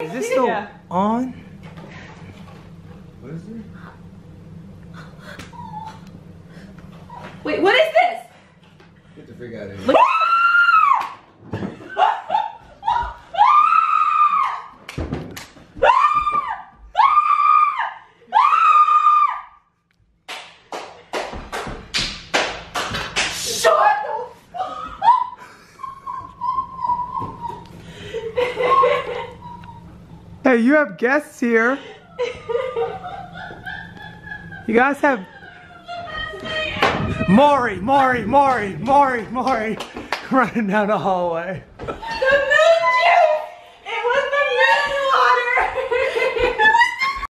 Is this still Yeah. on? What is it? Wait, what is this? Get the freak out of here. You have guests here. You guys have Maury, Maury, Maury, Maury, Maury running down the hallway.